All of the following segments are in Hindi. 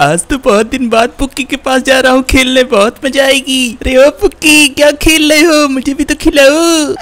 आज तो बहुत दिन बाद पुक्की के पास जा रहा हूँ खेलने बहुत मज़ा आएगी। अरे ओ पुक्की क्या खेल रहे हो? मुझे भी तो खिलाओ।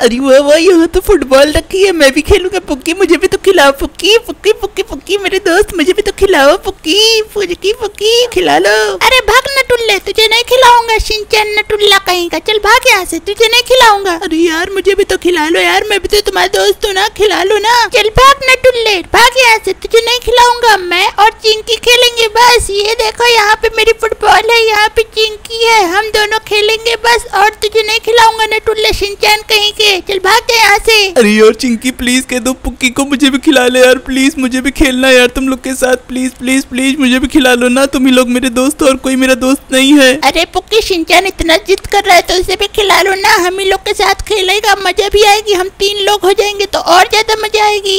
अरे वो वो यहाँ तो फुटबॉल रखी है मैं भी खेलूँगा पुक्की मुझे भी तो खिलाओ पुक्की पुक्की पुक्की पुक्की मेरे दोस्त मुझे भी तो खिलाओ पुक्की पुक्की पुक्की खिला लो। अरे भाग न टुल्ले तुझे नहीं खिलाऊँगा सिंचन न टुल्ला कहीं का। चल भाग यहाँ से तुझे नहीं खिलाऊँगा। अरे यार मुझे भी तो खिला लो यार मैं भी तो तुम्हारे दोस्त हूँ ना खिला लो ना। चल भाग न टुल्ले भाग यहाँ से तुझे नहीं खिलाऊँगा मैं और चिंकी खेलेंगे बस ये देखो यहाँ पे मेरी फुटबॉल है यहाँ पे चिंकी है। हम दोनों खेलेंगे बस और तुझे नहीं खिलाऊँगा न टुल्ले सिंचन कहीं के। चल भाग जा यहाँ से। अरे यार चिंकी प्लीज़ कह दो पुक्की को मुझे भी खिला ले यार प्लीज़ मुझे भी खेलना यार तुम लोग के साथ प्लीज़ प्लीज़ प्लीज़ मुझे भी खिला लो ना तुम ही लोग मेरे दोस्त हो और कोई मेरा दोस्त नहीं है। अरे पुक्की सिंचन इतना जिद कर रहा है तो उसे भी खिला लो ना हम ही लोग के साथ खेलेगा मज़ा भी आएगी हम तीन लोग हो जाएँगे तो और ज़्यादा मज़ा आएगी।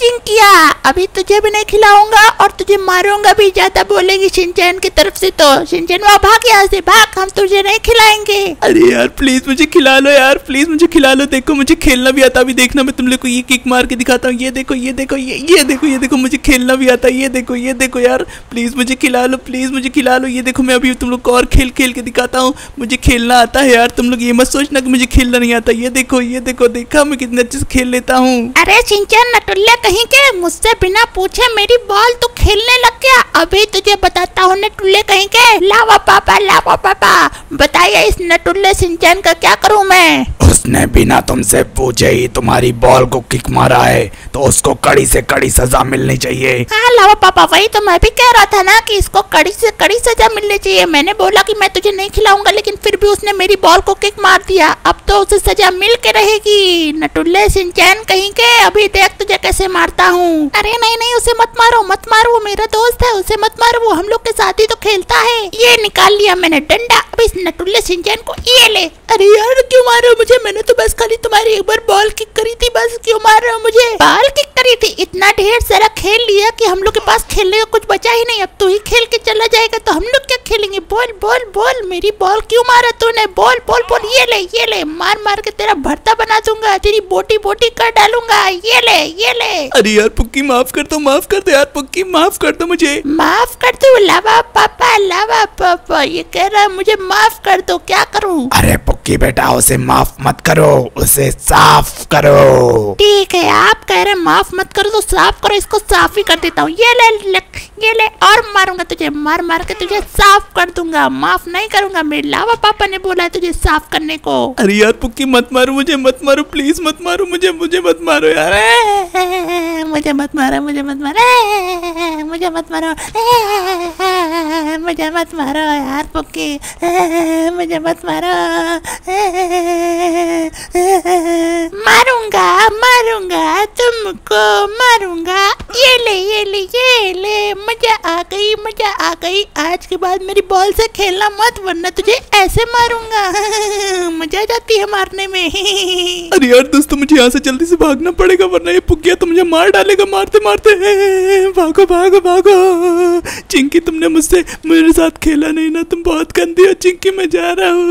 चिंकिया अभी तुझे भी नहीं खिलाऊँगा और तुझे मारूँगा भी ज़्यादा बोलेगी सिंचन की तरफ़ से तो सिंचन वहाँ भाग यहाँ से भाग हम तुझे नहीं खिलाएँगे। अरे यार प्लीज़ मुझे खिला लो यार प्लीज़ मुझे खिला लो। देखो मुझे खेलना भी आता अभी देखना मैं तुम लोग को ये किक मार के दिखाता हूँ। ये देखो ये देखो ये ये देखो ये देखो मुझे खेलना भी आता है। ये देखो ये देखो यार प्लीज़ मुझे खिला लो प्लीज़ मुझे खिला लो। ये देखो मैं अभी तुम लोग को और खेल खेल के दिखाता हूँ। मुझे खेलना आता है यार तुम लोग ये मत सोचना कि मुझे खेलना नहीं आता। ये देखो ये देखो देखा मैं कितने अच्छे से खेल लेता हूँ। अरे सिंचन नटुल्ले कहीं के? मुझसे बिना पूछे मेरी बॉल तो खेलने लग गया। अभी तुझे बताता हूँ नटुल्ले कहीं के लावा पापा लावा पापा बताइए इस नटुल्ले सिंचन का क्या करूँ मैं? उसने बिना तुमसे पूछे ही तुम्हारी बॉल को किक मारा है तो उसको कड़ी से कड़ी सजा मिलनी चाहिए। हाँ लावा पापा वही तो मैं भी कह रहा था ना कि इसको कड़ी से कड़ी सजा मिलनी चाहिए। मैंने बोला कि मैं तुझे नहीं खिलाऊँगा लेकिन फिर भी उसने मेरी बॉल को किक मार दिया। अब तो उसे सजा मिल के रहेगी। नटुल्ले सिंचन कहीं के अभी देख तुझे कैसे मारता हूँ। अरे नहीं नहीं उसे मत मारो मत मारो मेरा दोस्त है उसे मत मारो वो हम लोग के साथ ही तो खेलता है। ये निकाल लिया मैंने डंडा। अब इस नटुल्ले सिंचन को ये ले। अरे यार क्यों मार रहे हो मुझे? मैंने तो बस खाली तुम्हारी एक बार बॉल किक करी थी बस क्यों मार रहे हो मुझे? बॉल किक करी थी? इतना ढेर सारा खेल लिया कि हम लोग के पास खेलने का कुछ बचा ही नहीं। अब तू ही खेल के चला जाएगा तो हम लोग क्या खेलेंगे? बोल बोल बोल। मेरी बॉल क्यों मारा तूने? बोल बोल बोल। ये ले ये ले। मार मार के तेरा भरता बना दूँगा। तेरी बोटी बोटी कर डालूँगा। ये ले ये ले। अरे यार पुक्की माफ़ कर दो माफ़ कर दो यार पुक्की माफ़ कर दो मुझे। माफ़ कर दो लावा पापा लावा पापा ये कह रहा है मुझे माफ़ कर दो क्या करूँ? अरे पुक्की बेटा उसे माफ़ मत करो उसे साफ़ करो। ठीक है आप कह रहे माफ़ मत करो तो साफ़ करो इसको साफ़ ही कर देता हूँ। ये ले, ले ये ले और मारूँगा तुझे मार मार के तुझे साफ़ कर दूँगा माफ़ नहीं करूँगा। मेरे लावा पापा ने बोला है तुझे साफ़ करने को। अरे यार पुक्की मत मारो मुझे मत मारो प्लीज़ मत मारो मुझे मुझे मत मारो यार। मुझे मत मारो मुझे मत मारो मुझे मत मारो मुझे मत मारो यार पुक्की मुझे मत मारो। मारूँगा मारूँगा, तुमको मारूँगा। ये ले ये ले ये ले। मज़ा आ गई, मज़ा आ गई। आज के बाद मेरी बॉल से खेलना मत, वरना तुझे ऐसे मारूँगा। मज़ा आ जाती है मारने में। अरे यार दोस्तों, मुझे यहाँ से जल्दी से भागना पड़ेगा, वरना ये पुकिया तो मुझे मार डालेगा मारते मारते भागो भागो। भागो चिंकी तुमने मुझसे, मेरे साथ खेला नहीं ना, तुम बहुत गंदी हो चिंकी मैं जा रहा हूँ।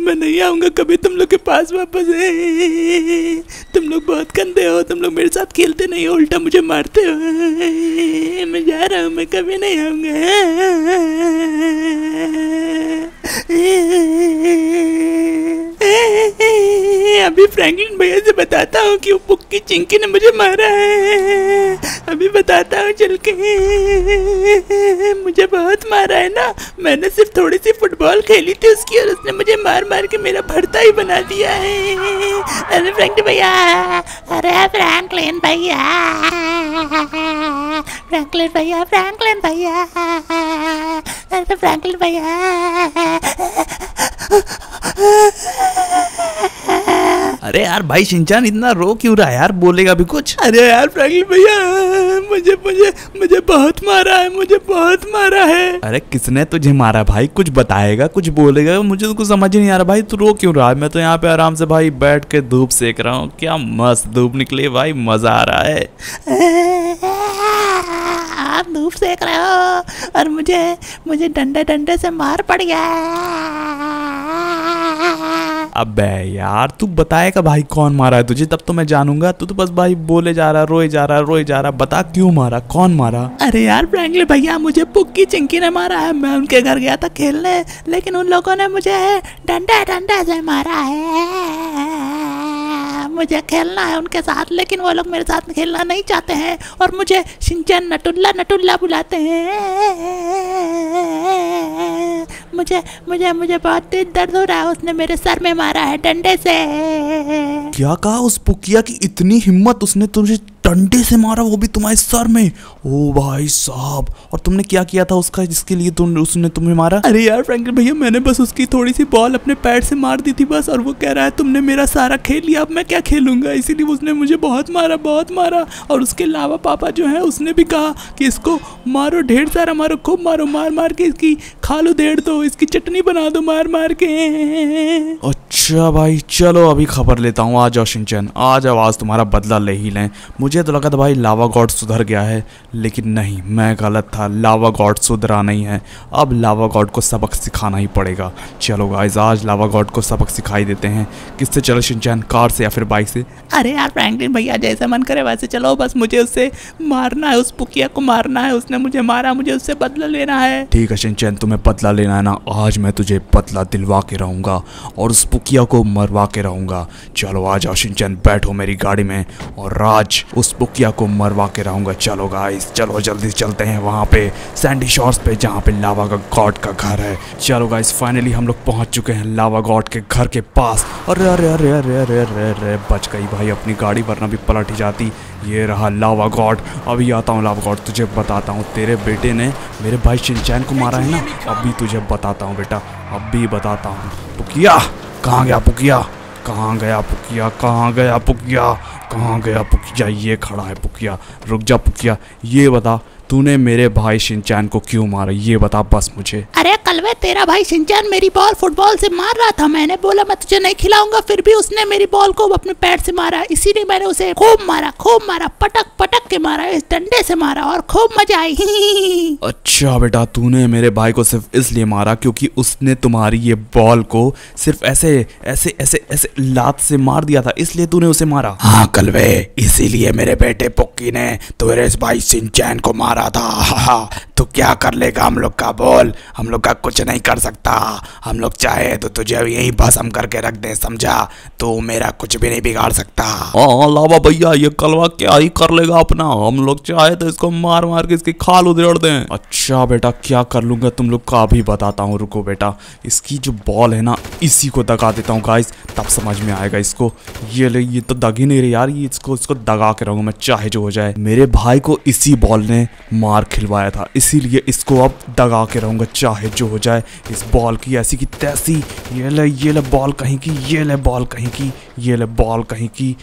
मैं नहीं आऊँगा, कभी तुम लोग के पास वापस। तुम लोग बहुत गंदे हो, तुम लोग मेरे साथ खेलते नहीं हो, उल्टा मुझे मारते हो। मैं जा रहा हूँ, मैं कभी नहीं आऊँगा। अभी फ्रैंकलिन भैया से बताता हूँ कि पुक्की चिंकी ने मुझे मारा है। अभी बताता हूँ, चल के। मुझे बहुत मारा है ना। मैंने सिर्फ़ थोड़ी सी फुटबॉल खेली थी उसकी और उसने मुझे मार मार के मेरा भरता ही बना दिया है। अरे फ्रैंकलिन भैया अरे फ्रैंकलिन भैया फ्रैंकलिन भैया फ्रैंकलिन भैया अरे फ्रैंकलिन भैया। अरे यार भाई शिनचान इतना रो क्यों रहा है यार? बोलेगा भी कुछ। अरे यार फ्रैंकलिन भैया मुझे मुझे मुझे बहुत मारा है मुझे बहुत मारा है। अरे किसने तुझे मारा भाई? कुछ बताएगा कुछ बोलेगा? मुझे तो कुछ समझ ही नहीं आ रहा भाई तू रो क्यों रहा है? मैं तो यहाँ पे आराम से भाई बैठ के धूप सेक रहा हूँ। क्या मस्त धूप निकली भाई मज़ा आ रहा है। आप धूप सेक रहे हो और मुझे मुझे डंडे डंडे से मार पड़ गया। अबे यार तू बताएगा भाई कौन मारा है तुझे? तब तो मैं जानूँगा। तू तो बस भाई बोले जा रहा रोए जा रहा रोए जा रहा। बता क्यों मारा? कौन मारा? अरे यार फ्रैंकली भैया मुझे पुक्की चिंकी ने मारा है। मैं उनके घर गया था खेलने लेकिन उन लोगों ने मुझे डंडा डंडा से मारा है। मुझे खेलना है उनके साथ, लेकिन वो लोग मेरे साथ खेलना नहीं चाहते हैं और मुझे सिंचन नटुल्ला नटुल्ला बुलाते हैं। मुझे मुझे मुझे बहुत तेज दर्द हो रहा है, उसने मेरे सर में मारा है डंडे से। क्या कहा उस पुकिया की इतनी हिम्मत उसने तुझे डंडे से मारा वो भी तुम्हारे सर में। ओ भाई साहब, और तुमने क्या किया था उसका जिसके लिए तुम, उसने तुम्हें मारा? अरे यार फ्रैंकलिन भैया, मैंने बस उसकी थोड़ी सी बॉल अपने पैर से मार दी थी बस, और वो कह रहा है, तुमने मेरा सारा खेल लिया, अब मैं क्या खेलूँगा? इसीलिए उसने मुझे बहुत मारा बहुत मारा। और उसके अलावा पापा जो है, उसने भी कहा कि इसको मारो, ढेर सारा मारो, खूब मारो, मार मार के इसकी खालो देड़ दो, इसकी चटनी बना दो, मार मार के। अच्छा भाई, चलो अभी खबर लेता हूँ, आ जाओ सिंचन आज तुम्हारा बदला ले ही लें। मुझे तो लगा था भाई लावा गॉड सुधर गया है लेकिन नहीं मैं गलत था। लावा गॉड सुधरा नहीं है। अब लावा गॉड को सबक सिखाना ही पड़ेगा। चलो गाइज़ आज लावा गॉड को सबक सिखाई देते हैं। किससे? चलो सिंचन कार से या फिर बाइक से? अरे यार फ्रैंकलिन भैया जैसे मन करे वैसे चलो बस मुझे उससे मारना है उस पुकिया को मारना है उसने मुझे मारा मुझे उससे बदला लेना है। ठीक है सिंचन तुम्हें बदला लेना है ना? आज मैं तुझे बदला दिलवा के रहूँगा और उस पुकिया को मरवा के रहूँगा। चलो आ जाओ सिंचन बैठो मेरी गाड़ी में और राज उस पुकिया को मरवा के रहूँगा। चलो गाइस चलो जल्दी चलते हैं वहाँ पे सैंडी शॉर्स पे, जहाँ पे लावा का गॉड का घर है। चलो गाइस फाइनली हम लोग पहुँच चुके हैं लावा गॉड के घर के पास। अरे अरे अरे अरे अरे अरे अरे, बच गई भाई अपनी गाड़ी, वरना भी पलट ही जाती। ये रहा लावा गॉड अभी आता हूँ लावा गॉड तुझे बताता हूँ। तेरे बेटे ने मेरे भाई शिनचैन को मारा है ना? अभी तुझे बताता हूँ बेटा, अभी बताता हूँ। पुकिया कहाँ गया पुकिया कहाँ गया पुकिया, कहाँ गया पुकिया, कहाँ गया पुकिया, ये खड़ा है पुकिया, रुक जा पुकिया, ये बता, तूने मेरे भाई शिनचैन को क्यों मारा, ये बता बस मुझे। अरे कलवे तेरा भाई शिनचैन मेरी बॉल फुटबॉल से मार रहा था। मैंने बोला मैं तुझे नहीं खिलाऊँगा। फिर भी उसने मेरी बॉल को अपने पैर से मारा। इसीलिए मैंने उसे खूब मारा खूब मारा पटक पटक के मारा इस डंडे से मारा और खूब मज़ा आई। अच्छा बेटा तूने मेरे भाई को सिर्फ़ इसलिए मारा क्योंकि उसने तुम्हारी ये बॉल को सिर्फ़ ऐसे ऐसे ऐसे ऐसे लात से मार दिया था इसलिए तूने उसे मारा। हाँ कलवे इसीलिए मेरे बेटे पुक्की ने तेरे भाई सिंचैन को मारा था। हाँ, तो क्या कर लेगा हम लोग का बॉल? हम लोग का कुछ नहीं कर सकता। हम लोग चाहे तो तुझे अब यहीं भस्म करके रख दे समझा? तो मेरा कुछ भी नहीं बिगाड़ सकता। हाँ लावा भैया ये कलवा क्या ही कर लेगा अपना? हम लोग चाहे तो इसको मार मार के इसकी खाल उधेड़ दें। अच्छा बेटा क्या कर लूँगा तुम लोग का अभी बताता हूँ रुको बेटा। इसकी जो बॉल है ना इसी को दगा देता हूँ गाइस तब समझ में आएगा इसको। ये ले ये तो दग ही नहीं रही यार ये इसको इसको दगा के रहूँगा मैं चाहे जो हो जाए। मेरे भाई को इसी बॉल ने मार खिलवाया था इसीलिए इसको अब दगा के रहूँगा चाहे जो हो जाए। इस बॉल की ऐसी की तैसी ये ले ये ले बॉल कहीं की ये ले बॉल कहीं की ये ले बॉल कहीं की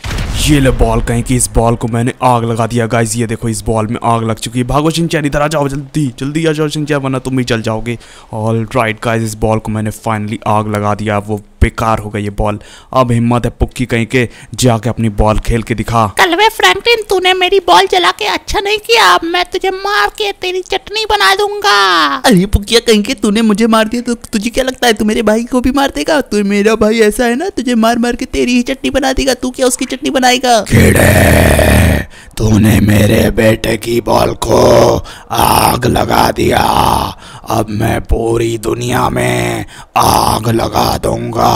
ये ले बॉल कहीं की। इस बॉल को मैंने आग लगा दिया गाइस ये देखो इस बॉल में आग लग चुकी है। भागो शिनचैन इधर आ जाओ जल्दी जल्दी आ जाओ शिनचैन वरना तुम ही चल जाओगे। ऑल राइट गाइस इस बॉल को मैंने फाइनली आग लगा दिया। वो बेकार हो गई ये बॉल अब हिम्मत है पुक्की कहीं के जाके अपनी बॉल खेल के दिखा। कलवे फ्रैंकलिन तूने मेरी बॉल चला के अच्छा नहीं किया। मैं तुझे मार के तेरी चटनी बना दूँगा। अरे पुकिया कहीं के तूने मुझे मार दिया तो तुझे क्या लगता है? तू मेरे भाई को भी मार देगा? तू मेरा भाई ऐसा है ना तुझे मार मार के तेरी ही चटनी बना देगा। तू क्या उसकी चटनी बनाएगा? कीड़े तूने मेरे बेटे की बॉल को आग लगा दिया। अब मैं पूरी दुनिया में आग लगा दूँगा।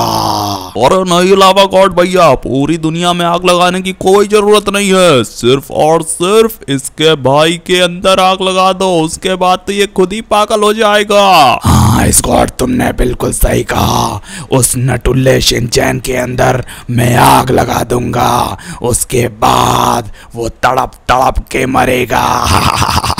और नहीं लावा गॉड भैया पूरी दुनिया में आग लगाने की कोई ज़रूरत नहीं है। सिर्फ़ और सिर्फ़ इसके भाई के अंदर आग लगा दो। उसके बाद तो ये खुद ही पागल हो जाएगा। हाँ स्कॉट तुमने बिल्कुल सही कहा। उस नटुल्ले शिनचैन के अंदर मैं आग लगा दूँगा। उसके बाद वो तड़प तड़प के मरेगा।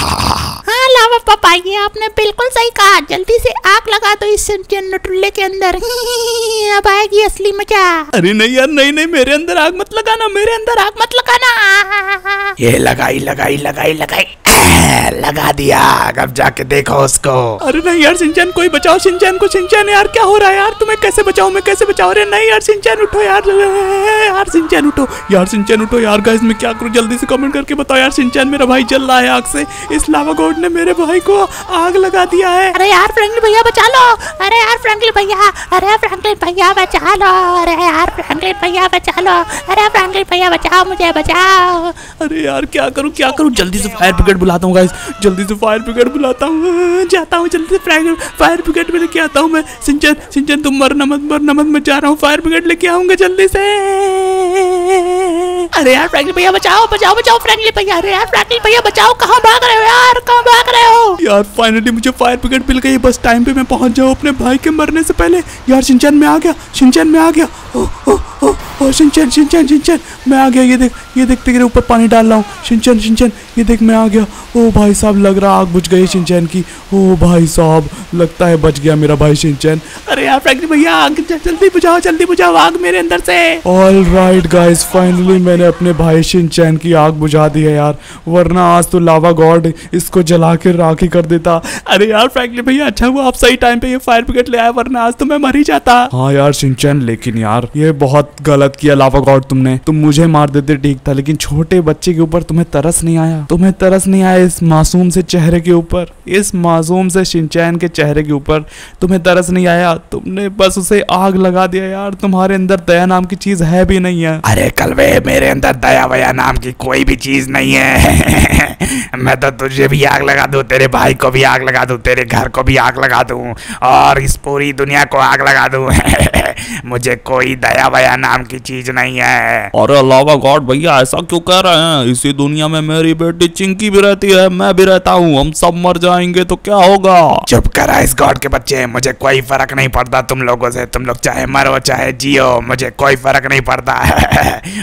पापा ये आपने बिल्कुल सही कहा। जल्दी से आग लगा दो इस नटुल्ले के अंदर। अब आएगी असली मज़ा। अरे नहीं यार नहीं नहीं मेरे अंदर आग मत लगाना मेरे अंदर आग मत लगाना। ये लगाई लगाई लगाई लगाई। लगा दिया अब जाके देखो उसको। अरे नहीं यार सिंचन कोई बचाओ सिंचन को सिंचन यार क्या हो रहा है यार? तुम्हें कैसे बचाओ मैं कैसे बचाओ अरे नहीं यार सिंचन उठो यार यार सिंचन उठो। यार सिंचन उठो यार गाइस मैं क्या करूँ? जल्दी से कमेंट करके बताओ यार सिंचन मेरा भाई जल रहा है आग से। इस लावा गॉड ने मेरे भाई को आग लगा दिया है। अरे यार फ्रेंड भैया बचा लो। अरे यार फ्रैंकलिन भैया अरे फ्रैंकलिन भैया बचा लो। अरे यार फ्रैंकलिन भैया बचा लो। अरे फ्रैंकलिन भैया बचाओ मुझे बचाओ। अरे यार क्या करूँ क्या करूँ? जल्दी से फायर ब्रिगेड बुलाता हूँ गाइस जल्दी से फायर ब्रिगेड बुलाता हूँ। जाता हूँ जल्दी से फायर फायर ब्रिगेड में लेके आता हूँ मैं। सिंचन सिंचन तुम मरना मत मरना मत मैं जा रहा हूँ। फायर ब्रिगेड लेके आऊँगा जल्दी से। अरे यार फ्रैंकलिन भैया बचाओ बचाओ बचाओ फ्रैंकलिन भैया। अरे यार फ्रैंकलिन भैया बचाओ। कहाँ भाग रहे हो यार? कहाँ भाग रहे हो? यार फाइनली मुझे फायर ब्रिगेड मिल गई। बस टाइम पे मैं पहुँच जाऊँ अपने भाई के मरने से पहले। यार सिंचन में आ गया सिंचन में आ गया। ओ ओ ओ ओ सिंचन सिंचन सिंचन मैं आ गया, ये देख ये देख, तेरे ऊपर पानी डाल रहा हूँ। सिंचन सिंचन ये देख, मैं आ गया। ओ भाई साहब, लग रहा आग बुझ गई सिंचन की। ओ भाई साहब, लगता है बच गया मेरा भाई सिंचन अरे यार फ्रैंकलिन भैया, आग जल्दी बुझाओ जल्दी बुझाओ आग मेरे अंदर से। ऑल राइट गाइस फाइनली मैंने अपने भाई शिनचैन की आग बुझा दी है यार। वरना आज तो लावा गॉड इसको जला के राख ही कर देता। अरे यार फ्रैंकलिन भैया अच्छा हुआ आप सही टाइम पे ये फायर ब्रिगेड ले आए वरना आज तो मैं मर ही जाता। हाँ यार शिनचैन लेकिन यार ये बहुत गलत किया लावा गॉड तुमने। तुम मुझे मार देते ठीक था लेकिन छोटे बच्चे के ऊपर तुम्हें तरस नहीं आया। तुम्हें तरस नहीं आया इस मासूम से चेहरे के ऊपर। इस मासूम से शिनचैन के चेहरे के ऊपर तुम्हें तरस नहीं आया। तुमने बस उसे आग लगा दिया यार तुम्हारे अंदर दया नाम की चीज़ है भी नहीं है। अरे कलवे मेरे अंदर दया वया नाम की कोई भी चीज़ नहीं है। मैं तो तुझे भी आग लगा दूँ तेरे भाई को भी आग लगा दूँ, तेरे घर को भी आग लगा दूँ और इस पूरी दुनिया को आग लगा दूँ। मुझे कोई दया वया नाम की चीज़ नहीं है। और अलावा गॉड भैया ऐसा क्यों कह रहे हैं? इसी दुनिया में मेरी बेटी चिंकी भी रहती है मैं भी रहता हूँ हम सब मर जाएँगे तो क्या होगा? चुप करा इस गॉड के बच्चे मुझे कोई फ़र्क नहीं पड़ता तुम लोगों से तुम लोग चाहे मरो चाहे जियो मुझे कोई फ़र्क नहीं पड़ता।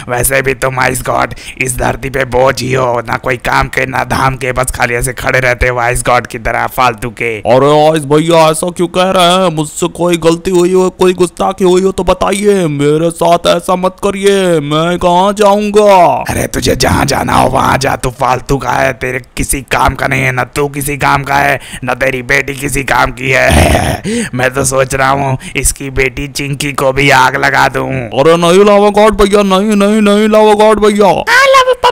वैसे भी तुम आइस गॉड इस धरती पे बोझ ही हो ना कोई काम के ना धाम के बस खाली ऐसे खड़े रहते हो आइस गॉड की तरह फालतू के। और आइस भैया ऐसा क्यों कह रहे हैं? मुझसे कोई गलती हुई हो कोई गुस्ताखी हुई हो तो बताइए मेरे साथ ऐसा मत करिए मैं कहाँ जाऊँगा? अरे तुझे जहाँ जाना हो वहाँ जा तू फालतू का है तेरे किसी काम का नहीं है न तू किसी काम का है न तेरी बेटी किसी काम की है। मैं तो सोच रहा हूँ इसकी बेटी चिंकी को भी आग लगा दूँ। अरे नहीं लावा गॉड भैया नहीं नहीं नहीं लावा गॉड भैया। हाँ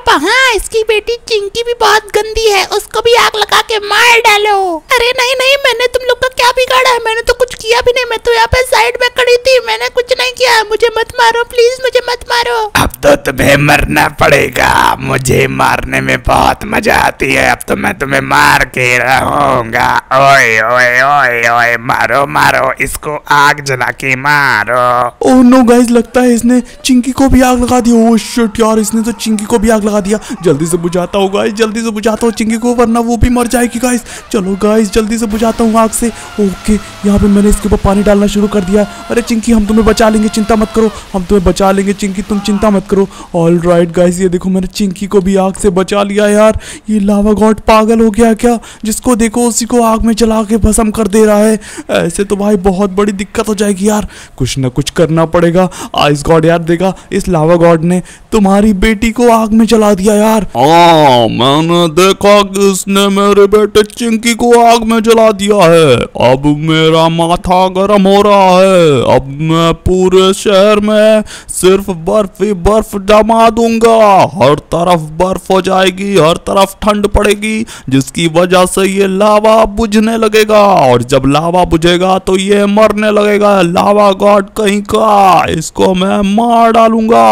पापा। हाँ इसकी बेटी चिंकी भी बहुत गंदी है उसको भी आग लगा के मार डालो। अरे नहीं नहीं मैंने तुम लोग का क्या बिगाड़ा है? मैंने तो कुछ किया भी नहीं मैं तो यहाँ पे साइड में खड़ी थी मैंने कुछ नहीं किया। मुझे मत मारो प्लीज़ मुझे मत मारो। अब तो तुम्हें मरना पड़ेगा। मुझे मारने में बहुत मज़ा आती है अब तो मैं तुम्हें मार के रहूँगा। ओए ओए ओए ओए मारो मारो इसको आग जला के मारो। ओह नो गाइस लगता है इसने चिंकी को भी आग लगा दी। ओह शिट यार इसने तो चिंकी को भी आग लगा दिया। जल्दी से बुझाता हूँ गाइस जल्दी से बुझाता हूँ चिंकी को, वरना वो भी मर जाएगी गाइस चलो गाइस जल्दी से बुझाता हूँ आग से। ओके, यहाँ पे मैंने इसके ऊपर पानी डालना शुरू कर दिया। अरे चिंकी हम तुम्हें बचा लेंगे, चिंता मत करो। हम तुम्हें बचा लेंगे चिंकी तुम चिंता मत करो। ऑल राइट गाइस ये देखो, मैंने चिंकी को भी आग से बचा लिया यार। ये लावा गॉड पागल हो गया क्या? जिसको देखो, उसी को आग में जला के भस्म कर दे रहा है। ऐसे तो भाई बहुत बड़ी दिक्कत हो जाएगी यार। कुछ ना कुछ करना पड़ेगा। आइस गॉड यार, देखा, इस लावा गॉड ने तुम्हारी बेटी को आग में जला दिया यार। हाँ मैंने देखा कि इसने मेरे बेटे चिंकी को आग में जला दिया है। अब मेरा माथा गर्म हो रहा है। अब मैं पूरे शहर में सिर्फ़ बर्फ़ ही बर्फ़ जमा दूँगा। हर तरफ़ बर्फ़ हो जाएगी, हर तरफ़ ठंड पड़ेगी, जिसकी वजह से ये लावा बुझने लगेगा। और जब लावा बुझेगा तो ये मरने लगेगा। लावा गॉड कहीं का, इसको मैं मार डालूँगा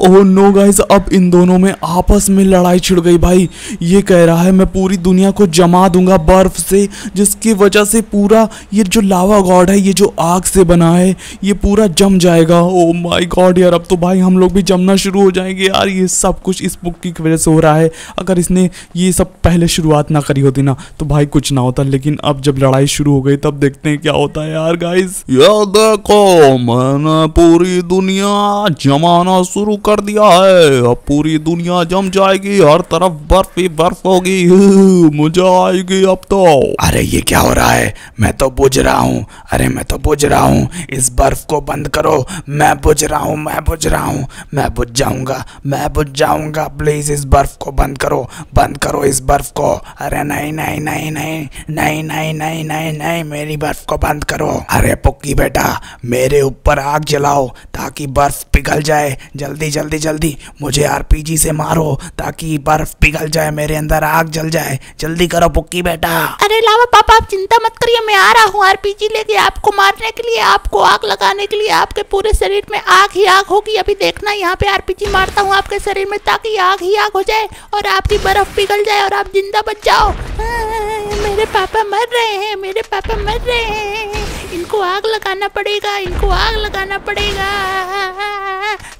ओह नो गाइस, अब इन दोनों में आपस में लड़ाई छिड़ गई भाई। ये कह रहा है, मैं पूरी दुनिया को जमा दूँगा बर्फ़ से, जिसकी वजह से पूरा ये जो लावा गॉड है, ये जो आग से बना है, ये पूरा जम जाएगा। ओ माय गॉड यार, अब तो भाई हम लोग भी जमना शुरू हो जाएँगे यार। ये सब कुछ इस बुक की वजह से हो रहा है। अगर इसने ये सब पहले शुरुआत ना करी होती ना तो भाई कुछ ना होता। लेकिन अब जब लड़ाई शुरू हो गई, तब देखते हैं क्या होता है यार गाइस ये देखो, मैंने पूरी दुनिया जमाना शुरू कर दिया है। अब पूरी दुनिया जम जाएगी, हर तरफ़ बर्फ़ ही बर्फ़ होगी। मज़ा आएगी अब तो। अरे, ये क्या हो रहा है? मैं तो बुझ रहा हूँ। अरे, मैं तो बुझ रहा हूँ। इस बर्फ़ को बंद करो। मैं बुझ रहा हूँ, मैं बुझ रहा हूँ। मैं बुझ जाऊँगा, मैं बुझ जाऊँगा। प्लीज़ इस बर्फ़ को बंद करो। बंद करो इस बर्फ़ को। अरे, नहीं नहीं नहीं नहीं नहीं नहीं नहीं नहीं नहीं, मेरी बर्फ़ को बंद करो। अरे, पुक्की बेटा, मेरे ऊपर आग जलाओ ताकि बर्फ़ पिघल जाए। जल्दी जल्दी जल्दी। मुझे आरपीजी से मारो ताकि बर्फ़ पिघल जाए, मेरे अंदर आग जल जाए। जल्दी करो पुक्की बेटा। अरे लावा पापा, आप चिंता मत करिए, मैं आ रहा हूँ आरपीजी लेके आपको मारने के लिए, आपको आग लगाने के लिए, आपके पूरे शरीर में आग ही आग होगी। अभी देखना, यहाँ पे आरपीजी मारता हूँ आपके शरीर में ताकि आग ही आग हो जाए और आपकी बर्फ़ पिघल जाए और आप ज़िंदा बच जाओ। मेरे पापा मर रहे हैं, मेरे पापा मर रहे हैं। इनको आग लगाना पड़ेगा, इनको आग लगाना पड़ेगा।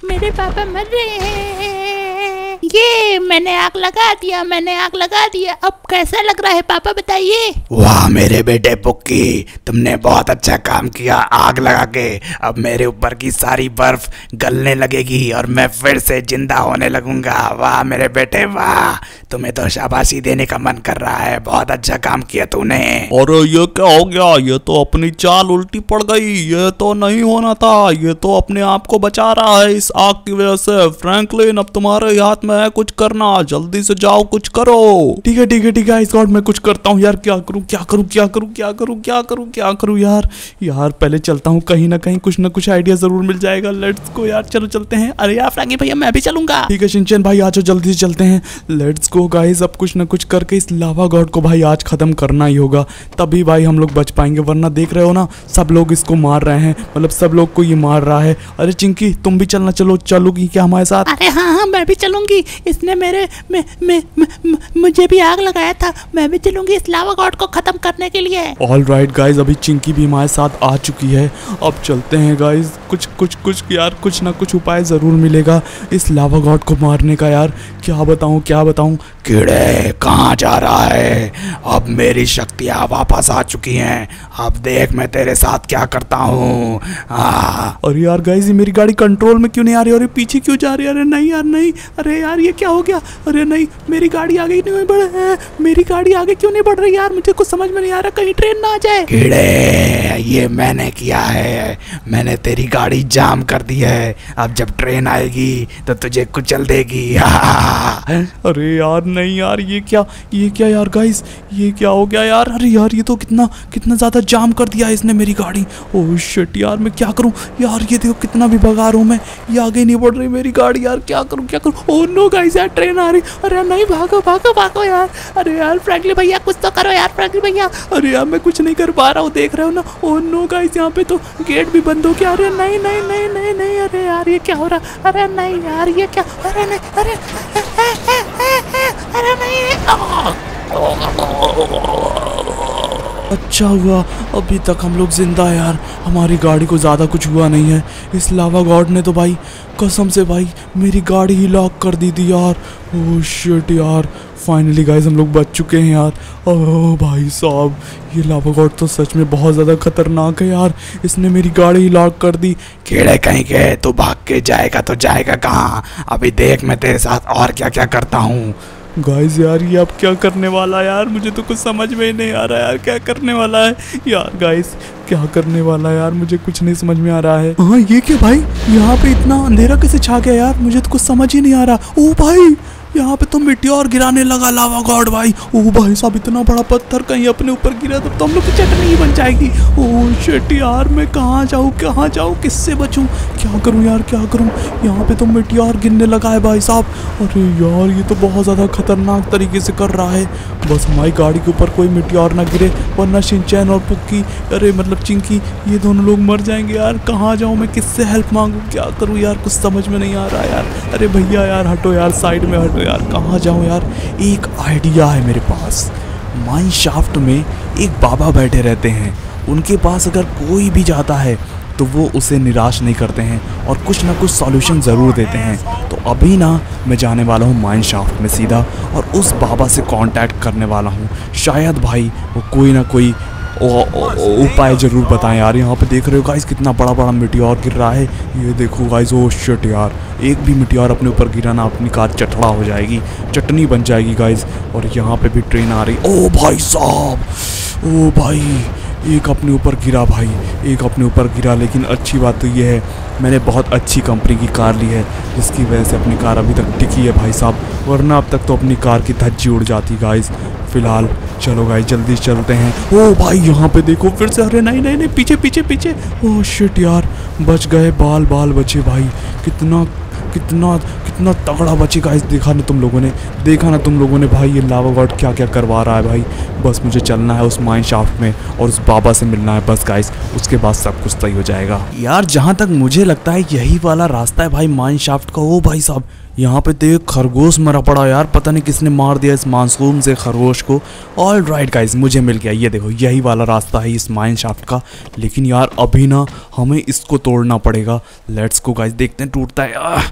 मेरे पापा मर रहे हैं। ये मैंने आग लगा दिया मैंने आग लगा दिया। अब कैसा लग रहा है? पापा बताइए। वाह मेरे बेटे पुक्की तुमने बहुत अच्छा काम किया आग लगा के। अब मेरे ऊपर की सारी बर्फ़ गलने लगेगी और मैं फिर से ज़िंदा होने लगूँगा। वाह मेरे बेटे वाह। तुम्हें तो शाबाशी देने का मन कर रहा है। बहुत अच्छा काम किया तूने। और ये क्या हो गया? ये तो अपनी चाल उल्टी पड़ गई। ये तो नहीं होना था। ये तो अपने आप को बचा रहा है इस आग की वजह से। फ्रैंकलिन अब तुम्हारे हाथ में है कुछ करना जल्दी से जाओ कुछ करो। ठीक है ठीक है ठीक है इस गॉड मैं कुछ करता हूँ यार क्या करूँ क्या करूँ क्या करूँ क्या करूँ क्या करूँ क्या करूँ यार। यार पहले चलता हूँ कहीं ना कहीं कुछ ना कुछ आइडिया ज़रूर मिल जाएगा। लेट्स को यार चलो चलते हैं। अरे यार फ्रैंकी भैया मैं भी चलूँगा। ठीक है शिनचैन भाई आज जल्दी से चलते हैं। लेट्स गो गाइस अब कुछ ना कुछ करके इस लावा गॉड को भाई आज खत्म करना ही होगा। तभी भाई हम लोग बच पाएँगे वरना देख रहे हो ना सब लोग इसको मार रहे हैं। मतलब सब लोग को ये मार रहा है। अरे चिंकी तुम भी चलना चलो चलोगी क्या हमारे साथ? अरे हाँ हाँ मैं भी चलूँगी। इसने मेरे में, में, में, में, मुझे भी आग लगाया था। मैं भी चलूँगी इस लावा गॉड को खत्म करने के लिए। ऑल राइट गाइज़ अभी चिंकी भी हमारे साथ आ चुकी है। अब चलते हैं गाइज़ कुछ कुछ कुछ यार कुछ ना कुछ उपाय ज़रूर मिलेगा इस लावा गॉड को मारने का यार। क्या बताऊँ क्या बताऊँ? कीड़े कहाँ जा रहा है? अब मेरी शक्तियाँ वापस आ चुकी हैं। अब देख मैं तेरे साथ क्या करता हूँ। हाँ। अरे यार गाइज़ ये मेरी गाड़ी कंट्रोल में क्यों नहीं आ रही? अरे पीछे क्यों जा रही? है अरे नहीं यार नहीं। अरे यार ये क्या हो गया? अरे नहीं मेरी गाड़ी आगे नहीं बढ़ है। मेरी गाड़ी आगे क्यों नहीं बढ़ रही यार? मुझे कुछ समझ में नहीं आ रहा कहीं ट्रेन ना आ जाए। कीड़े ये मैंने किया है। मैंने तेरी गाड़ी जाम कर दी है। अब जब ट्रेन आएगी तो तुझे कुचल देगी। अरे यार नहीं यार ये क्या? ये क्या यार गाइस ये क्या हो गया यार? अरे यार ये तो कितना कितना ज़्यादा जाम कर दिया इसने मेरी गाड़ी। ओह शिट यार मैं क्या करूँ? यार ये देखो कितना भी भगा रहा हूँ मैं। ये आगे नहीं बढ़ रही मेरी गाड़ी यार क्या करूँ क्या करूँ? नो गाइस यार ट्रेन आ रही अरे नहीं भागो भागो भागो यार अरे यार फ्रैंकली भैया कुछ तो करो यार फ्रैंकली भैया अरे यार मैं कुछ नहीं कर पा रहा हूँ देख रहे हो ना ओह नो गाइस यहाँ पे तो गेट भी बंद हो गया अरे नहीं नहीं नहीं नहीं नहीं अरे यार ये क्या हो रहा अरे नहीं यार ये क्या अरे नहीं अरे अरे नहीं अच्छा हुआ। अभी तक हम लोग ज़िंदा यार। हमारी गाड़ी को ज़्यादा कुछ हुआ नहीं है। इस लावा गॉड ने तो भाई, कसम से भाई, मेरी गाड़ी ही लॉक कर दी थी यार। ओह शिट यार। फाइनली गाइस हम लोग बच चुके हैं यार। ओह भाई साहब, ये लावा गॉड तो सच में बहुत ज़्यादा खतरनाक है यार। इसने मेरी गाड़ी ही लॉक कर दी। कीड़े कहीं के? तू भाग के जाएगा तो जाएगा कहाँ? अभी देख मैं तेरे साथ और क्या क्या करता हूँ। गाइस यार, ये अब क्या करने वाला यार, मुझे तो कुछ समझ में ही नहीं आ रहा यार, क्या करने वाला है? यार गाइस क्या करने वाला यार, मुझे कुछ नहीं समझ में आ रहा है। हाँ ये क्या भाई? यहाँ पे इतना अंधेरा कैसे छा गया यार? मुझे तो कुछ समझ ही नहीं आ रहा। ओ भाई! यहाँ पे तो मिट्टी और गिराने लगा लावा गॉड भाई। ओ भाई साहब, इतना बड़ा पत्थर कहीं अपने ऊपर गिरा, तब तो हम लोग की चटनी ही बन जाएगी। ओ शिट यार, मैं कहाँ जाऊँ कहाँ जाऊँ, किससे बचूँ? क्या करूँ यार, क्या करूँ? यहाँ पे तो मिट्टी और गिरने लगा है भाई साहब। अरे यार, ये तो बहुत ज़्यादा खतरनाक तरीके से कर रहा है। बस हमारी गाड़ी के ऊपर कोई मिट्टी और ना गिरे, वरना सिंचैन और पुक्की, अरे मतलब चिंकी, ये दोनों लोग मर जाएँगे यार। कहाँ जाऊँ मैं, किससे हेल्प मांगूँ? क्या करूँ यार, कुछ समझ में नहीं आ रहा यार। अरे भैया यार, हटो यार साइड में हटो। यार? कहाँ जाऊँ यार? एक आइडिया है मेरे पास। माइन शाफ्ट में एक बाबा बैठे रहते हैं। उनके पास अगर कोई भी जाता है तो वो उसे निराश नहीं करते हैं और कुछ ना कुछ सॉल्यूशन ज़रूर देते हैं। तो अभी ना मैं जाने वाला हूँ माइन शाफ्ट में सीधा और उस बाबा से कांटेक्ट करने वाला हूँ। शायद भाई वो कोई ना कोई उपाय ज़रूर बताएँ यार, यहाँ पे देख रहे हो गाइस कितना बड़ा बड़ा मिट्योर गिर रहा है। ये देखो गाइस ओ शिट यार, एक भी मिट्योर अपने ऊपर गिरा ना, अपनी कार चटड़ा हो जाएगी, चटनी बन जाएगी गाइस और यहाँ पे भी ट्रेन आ रही ओ भाई साहब, ओ भाई, एक अपने ऊपर गिरा भाई, एक अपने ऊपर गिरा, लेकिन अच्छी बात तो ये है, मैंने बहुत अच्छी कंपनी की कार ली है, जिसकी वजह से अपनी कार अभी तक टिकी है भाई साहब। वरना अब तक तो अपनी कार की धज्जी उड़ जाती गाइस फ़िलहाल, चलो गाइस जल्दी चलते हैं। ओ, भाई, यहाँ पे देखो, फिर से, अरे, नहीं नहीं नहीं, पीछे पीछे पीछे। ओ शिट यार, बच गए, बाल बाल बचे, भाई। कितना कितना कितना तगड़ा बचे गाइस देखा ना तुम लोगों ने, देखा ना तुम लोगों ने, भाई, ये लावा गॉड क्या क्या करवा रहा है, भाई। बस मुझे चलना है उस माइन शाफ्ट में और उस बाबा से मिलना है, बस गाइस उसके बाद सब कुछ सही हो जाएगा। यार, जहाँ तक मुझे लगता है, यही वाला रास्ता है, भाई माइन शाफ्ट का। ओ, भाई साहब यहाँ पे देख खरगोश मरा पड़ा यार। पता नहीं किसने मार दिया इस मानसूम से खरगोश को। ऑल राइट गाइज़ मुझे मिल गया। ये देखो यही वाला रास्ता है इस माइन शाफ्ट का। लेकिन यार अभी ना हमें इसको तोड़ना पड़ेगा। लेट्स को गाइज़ देखते हैं टूटता है। आह,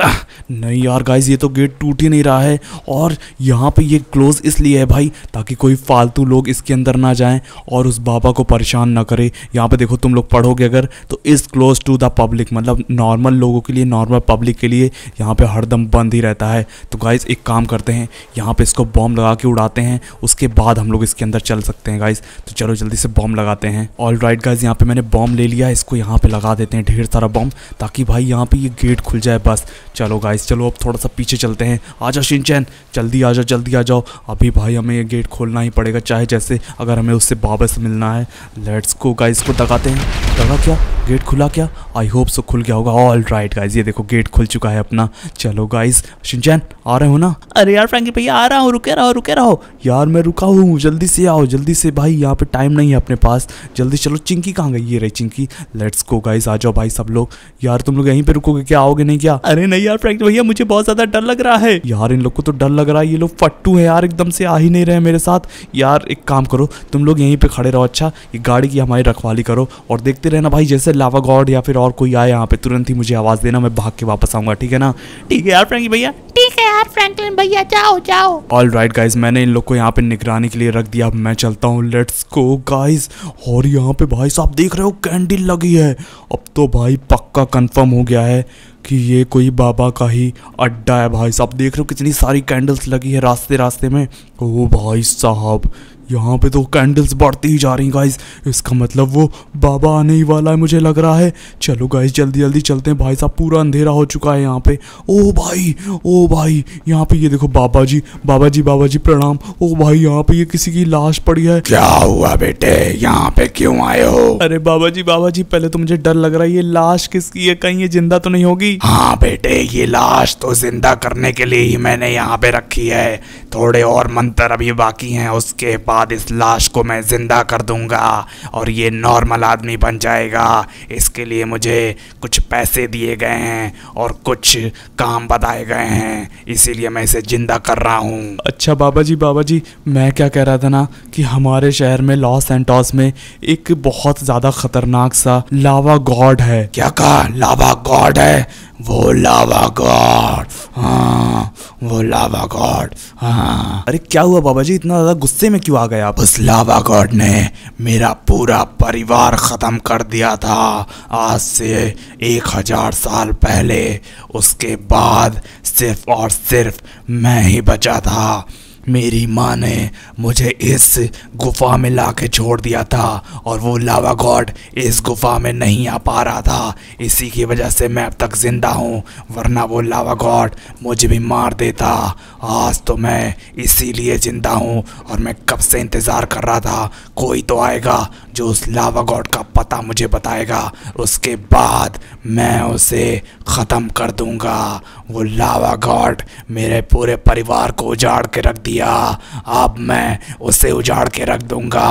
आह, नहीं यार गाइज़ ये तो गेट टूट ही नहीं रहा है। और यहाँ पे ये क्लोज इसलिए है भाई ताकि कोई फालतू लोग इसके अंदर ना जाएँ और उस बाबा को परेशान ना करे। यहाँ पे देखो तुम लोग पढ़ोगे अगर तो इस क्लोज टू द पब्लिक मतलब नॉर्मल लोगों के लिए नॉर्मल पब्लिक के लिए यहाँ पे हरदम बंद ही रहता है। तो गाइज़ एक काम करते हैं, यहाँ पे इसको बॉम्ब लगा के उड़ाते हैं, उसके बाद हम लोग इसके अंदर चल सकते हैं गाइज़ तो चलो जल्दी से बॉम्ब लगाते हैं। ऑल राइट गाइज़ यहाँ पे मैंने बॉम्ब ले लिया इसको यहाँ पे लगा देते हैं ढेर सारा बॉम्ब ताकि भाई यहाँ पे ये गेट खुल जाए बस। चलो गाइज़ चलो अब थोड़ा सा पीछे चलते हैं। आ जाओ शिनचैन जल्दी आ जाओ जल्दी आ जाओ। अभी भाई हमें ये गेट खोलना ही पड़ेगा, चाहे जैसे अगर हमें उससे बाबा से मिलना है। लेट्स को गाइज़ को दगाते हैं। दगा क्या? गेट खुला क्या? आई होप सो खुल गया होगा। ऑल राइट गाइज़ ये देखो गेट खुल चुका है अपना। चलो गाइज़ शिनचैन आ रहे हो ना? अरे यार फ्रैंकी भैया आ रहा हूँ रुके रहो रुके रहो। यार मैं रुका हूँ जल्दी से आओ जल्दी से। भाई यहाँ पे टाइम नहीं है अपने पास। जल्दी चलो चिंकी कहाँ गई? ये रही चिंकी। लेट्स गो गाइज़ आ जाओ भाई सब लोग। यार तुम लोग यहीं पे रुकोगे क्या? आओगे नहीं क्या? अरे नहीं यार फ्रैंकी भैया मुझे बहुत ज़्यादा डर लग रहा है। यार इन लोग को तो डर लग रहा है। ये लोग फट्टू है यार एकदम से आ ही नहीं रहे मेरे साथ। यार एक काम करो तुम लोग यहीं पे खड़े रहो अच्छा? ये गाड़ी की हमारी रखवाली करो और देखते रहना भाई जैसे लावा गॉड या फिर और कोई आए यहाँ पे तुरंत ही मुझे आवाज़ देना मैं भाग के वापस आऊँगा ठीक है ना? ठीक है यार फ्रैंकी भैया? ठीक है यार फ्रैंकलिन भैया जाओ जाओ। ऑल राइट गाइज़ मैंने इन लोग को यहाँ पे निगरानी के लिए रख दिया अब मैं चलता हूँ लेट्स गो गाइज़ और यहाँ पे भाई साहब देख रहे हो कैंडल लगी है। अब तो भाई पक्का कंफर्म हो गया है कि ये कोई बाबा का ही अड्डा है भाई साहब। देख रहे हो कितनी सारी कैंडल्स लगी है रास्ते रास्ते में। ओ भाई साहब यहाँ पे तो कैंडल्स बढ़ती ही जा रही गाइस इसका मतलब वो बाबा आने ही वाला है मुझे लग रहा है। चलो गाइस जल्दी जल्दी चलते हैं। भाई साहब पूरा अंधेरा हो चुका है यहाँ पे। ओ भाई ओ भाई यहाँ पे ये देखो बाबा जी बाबा जी बाबा जी प्रणाम। ओ भाई यहाँ पे ये किसी की लाश पड़ी है। क्या हुआ बेटे? यहाँ पे क्यों आए हो? अरे बाबा जी बाबा जी पहले तो मुझे डर लग रहा है ये लाश किसकी है? कहीं ये ज़िंदा तो नहीं होगी? हाँ बेटे ये लाश तो ज़िंदा करने के लिए ही मैंने यहाँ पे रखी है। थोड़े और मंत्र अभी बाकी हैं उसके बाद इस लाश को मैं ज़िंदा कर दूँगा और ये नॉर्मल आदमी बन जाएगा। इसके लिए मुझे कुछ पैसे दिए गए हैं और कुछ काम बताए गए हैं। इसीलिए मैं इसे ज़िंदा कर रहा हूँ। अच्छा बाबा जी बाबा जी मैं क्या कह रहा था ना कि हमारे शहर में लॉस एंटॉस में एक बहुत ज़्यादा खतरनाक सा लावा गॉड है। क्या कहा? लावा गॉड है? वो लावा गॉड हाँ वो लावा गॉड हाँ। अरे क्या हुआ बाबा जी इतना ज़्यादा गुस्से में क्यों आ गए आप? उस लावा गॉड ने मेरा पूरा परिवार खत्म कर दिया था। आज से एक हज़ार साल पहले उसके बाद सिर्फ़ और सिर्फ़ मैं ही बचा था। मेरी माँ ने मुझे इस गुफा में ला के छोड़ दिया था और वो लावा गॉड इस गुफा में नहीं आ पा रहा था। इसी की वजह से मैं अब तक ज़िंदा हूँ, वरना वो लावा गॉड मुझे भी मार देता। आज तो मैं इसीलिए ज़िंदा हूँ और मैं कब से इंतज़ार कर रहा था। कोई तो आएगा जो उस लावा गॉड का पता मुझे बताएगा। उसके बाद मैं उसे ख़त्म कर दूँगा। वो लावा गॉड मेरे पूरे परिवार को उजाड़ के रख दिया। अब मैं उसे उजाड़ के रख दूँगा।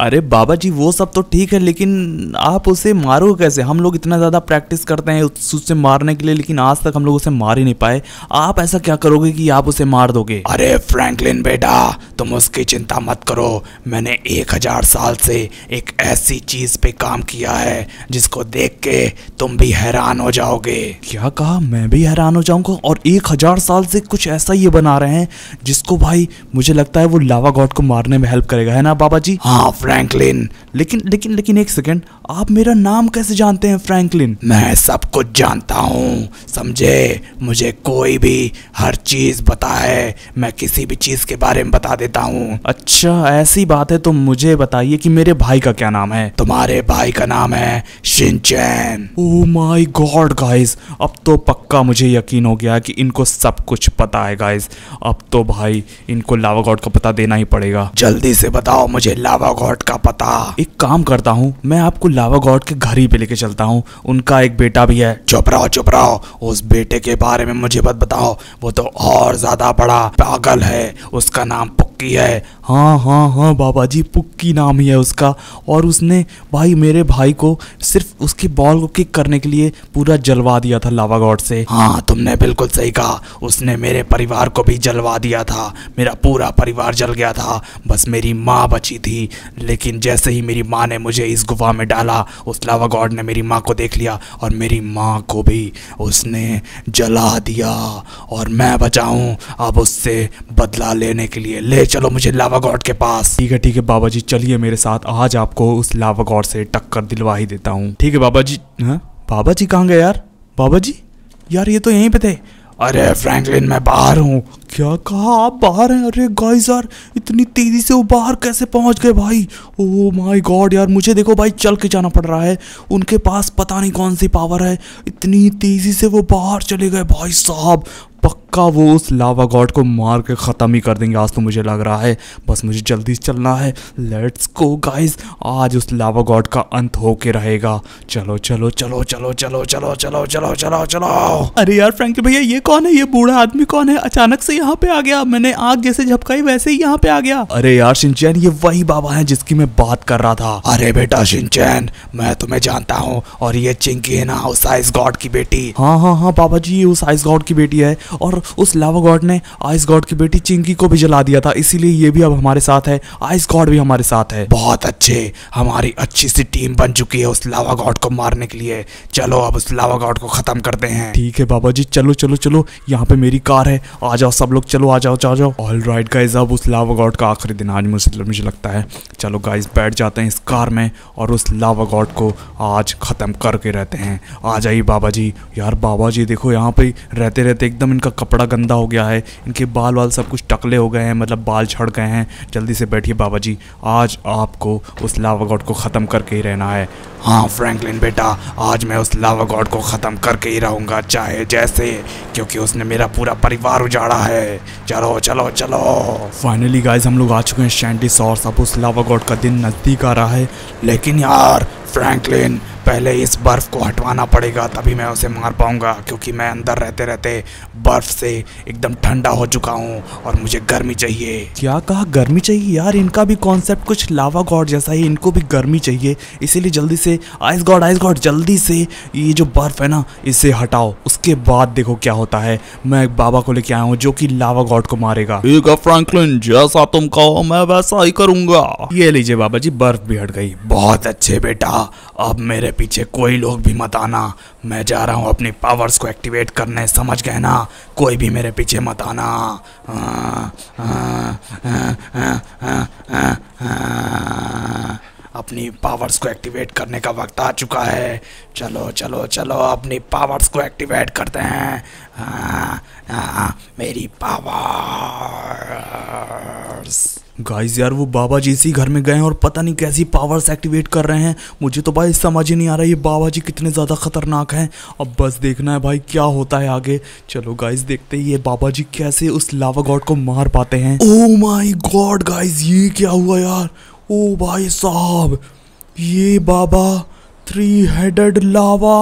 अरे बाबा जी, वो सब तो ठीक है, लेकिन आप उसे मारो कैसे? हम लोग इतना ज़्यादा प्रैक्टिस करते हैं उससे मारने के लिए, लेकिन आज तक हम लोग उसे मार ही नहीं पाए। आप ऐसा क्या करोगे कि आप उसे मार दोगे। अरे फ्रैंकलिन बेटा तुम उसकी चिंता मत करो। मैंने एक हज़ार साल से एक ऐसी चीज़ पे काम किया है जिसको देख के तुम भी हैरान हो जाओगे। क्या कहा? मैं भी हैरान हो जाऊँगा और एक हज़ार साल से कुछ ऐसा ये बना रहे हैं जिसको भाई मुझे लगता है वो लावा गॉड को मारने में हेल्प करेगा है ना बाबा जी हाँ फ्रैंकलिन। लेकिन लेकिन लेकिन एक सेकंड आप मेरा नाम कैसे जानते हैं फ्रैंकलिन? मैं सब कुछ जानता हूँ समझे? मुझे कोई भी हर चीज़ पता है मैं किसी भी चीज़ के बारे में बता देता हूँ। अच्छा ऐसी बात है तो मुझे बताइए कि मेरे भाई का क्या नाम है? तुम्हारे भाई का नाम है Shinchan. Oh my God guys अब तो पक्का मुझे यकीन हो गया कि इनको सब कुछ पता है गाइस अब तो भाई इनको लावा गॉड का पता देना ही पड़ेगा। जल्दी से बताओ मुझे लावा गॉड का पता। एक काम करता हूँ मैं आपको लावा गॉड के घर ही पे लेके चलता हूँ। उनका एक बेटा भी है। चुप रहो चुप रहो। उस बेटे के बारे में मुझे मत बताओ। वो तो और ज़्यादा बड़ा पागल है उसका नाम पुक्की है। हाँ हाँ हाँ बाबा जी पुक्की नाम ही है उसका। और उसने भाई मेरे भाई को सिर्फ़ उसके बॉल को किक करने के लिए पूरा जलवा दिया था लावा गॉड से। हाँ तुमने बिल्कुल सही कहा। उसने मेरे परिवार को भी जलवा दिया था। मेरा पूरा परिवार जल गया था। बस मेरी माँ बची थी। लेकिन जैसे ही मेरी माँ ने मुझे इस गुफा में डाला, उस लावा गॉड ने मेरी माँ को देख लिया और मेरी माँ को भी उसने जला दिया। और मैं बचाऊँ अब उससे बदला लेने के लिए ले चलो मुझे लावा गॉड के पास। ठीक है ठीक है बाबा जी चलिए मेरे साथ। आज आपको उस लावा गॉड से टक्कर दिलवा ही देता हूँ। ठीक है बाबा जी हाँ? बाबा जी कहाँ गए यार? बाबा जी यार, ये तो यहीं पे थे। अरे, फ्रैंकलिन, मैं बाहर हूँ। क्या कहा आप? बाहर हैं? अरे गाइस यार, इतनी तेज़ी से वो बाहर कैसे पहुँच गए भाई? ओ माय गॉड यार, मुझे देखो भाई, चल के जाना पड़ रहा है। उनके पास पता नहीं कौन सी पावर है। इतनी तेज़ी से वो बाहर चले गए भाई साहब। पक्का वो उस लावा गॉड को मार के ख़त्म ही कर देंगे, आज तो मुझे लग रहा है। बस मुझे जल्दी से चलना है। लेट्स गो गाइस आज उस लावा गॉड का अंत होके रहेगा। चलो चलो चलो चलो चलो चलो चलो चलो चलो चलो। अरे यार फ्रैंकली भैया, ये कौन है? ये बूढ़ा आदमी कौन है? अचानक से यहाँ पे आ गया। मैंने आग जैसे झपकाई, वैसे ही यहाँ पे आ गया। अरे यार शिनचैन ये वही बाबा है जिसकी मैं बात कर रहा था। अरे बेटा शिनचैन मैं तुम्हें जानता हूँ। और ये चिंकी है ना, उस आइस गॉड की बेटी। हाँ हाँ हाँ बाबा जी, ये उस आइस गॉड की बेटी है। और उस लावा गॉड ने आइस गॉड की बेटी चिंकी को भी जला दिया था। इसीलिए ये भी अब हमारे साथ है। आइस गॉड भी हमारे साथ है। बहुत अच्छे। हमारी अच्छी सी टीम बन चुकी है उस लावा गॉड को मारने के लिए। चलो अब उस लावा गॉड को खत्म करते हैं। ठीक है बाबा जी, चलो चलो चलो। यहाँ पे मेरी कार है। आ जाओ सब लोग। चलो, आ जाओ आ जाओ। ऑल राइट गाइज़ अब उस लावा गॉड का आखिरी दिन आज मुझे मुझे लगता है। चलो गाइज़ बैठ जाते हैं इस कार में और उस लावा गॉड को आज ख़त्म करके रहते हैं। आ जाइए बाबा जी। यार, बाबा जी, देखो यहाँ पे रहते रहते एकदम इनका कपड़ा गंदा हो गया है। इनके बाल वाल सब कुछ टकले हो गए हैं मतलब बाल छड़ गए हैं। जल्दी से बैठिए बाबा जी आज आपको उस लावा गॉड को ख़त्म करके ही रहना है। हाँ फ्रैंकलिन बेटा, आज मैं उस लावा गॉड को ख़त्म करके ही रहूँगा, चाहे जैसे, क्योंकि उसने मेरा पूरा परिवार उजाड़ा है। चलो चलो चलो। फाइनली गाइज़ हम लोग आ चुके हैं शैंटी सॉर्स अब उस लावा गॉड का दिन नज़दीक आ रहा है। लेकिन यार फ्रैंकलिन पहले इस बर्फ़ को हटवाना पड़ेगा तभी मैं उसे मार पाऊँगा क्योंकि मैं अंदर रहते रहते बर्फ़ से एकदम ठंडा हो चुका हूँ और मुझे गर्मी चाहिए। क्या कहा गर्मी चाहिए? यार इनका भी कॉन्सेप्ट कुछ लावा गॉड जैसा ही इनको भी गर्मी चाहिए। इसीलिए जल्दी से आइस गॉड आइस गॉड जल्दी से ये जो बर्फ़ है ना इसे हटाओ। उसके बाद देखो क्या होता है। मैं एक बाबा को लेके आया हूँ जो कि लावा गॉड को मारेगा। ठीक है फ्रैंकलिन जैसा तुम कहो मैं वैसा ही करूँगा। ये लीजिए बाबा जी बर्फ़ भी हट गई। बहुत अच्छे बेटा। अब मेरे पीछे कोई लोग भी मत आना। मैं जा रहा हूँ अपनी पावर्स को एक्टिवेट करने समझ गए ना? कोई भी मेरे पीछे मत आना। अपनी पावर्स को एक्टिवेट करने का वक्त आ चुका है। चलो चलो चलो अपनी पावर्स को एक्टिवेट करते हैं। आ, आ, मेरी पावर्स गाइस यार, वो बाबा जी इसी घर में गए हैं और पता नहीं कैसी पावर्स एक्टिवेट कर रहे हैं। मुझे तो भाई समझ ही नहीं आ रहा ये बाबा जी कितने ज़्यादा खतरनाक हैं। अब बस देखना है भाई क्या होता है आगे। चलो गाइस देखते हैं ये बाबा जी कैसे उस लावा गॉड को मार पाते हैं। ओ माय गॉड गाइस ये क्या हुआ यार? ओ भाई साहब, ये बाबा थ्री हेडेड लावा।